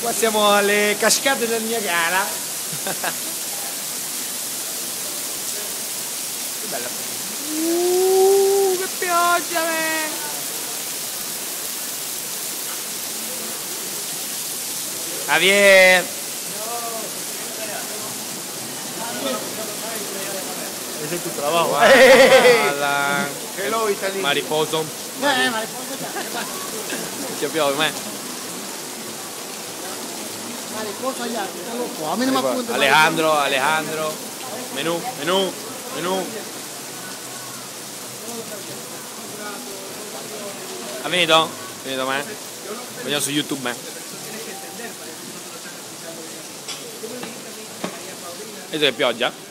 Qua siamo alle cascate del Niagara. che bella. Uh, che pioggia, me! Javier! Ese es tu trabajo. Guarda, Hello, Italy. mariposo. Eh, ma le posso dare? Ti piove. Ma Alejandro, Alejandro. Menù, menù, menù. Ha finito? Finito me? Vediamo su YouTube me. Vedete che pioggia?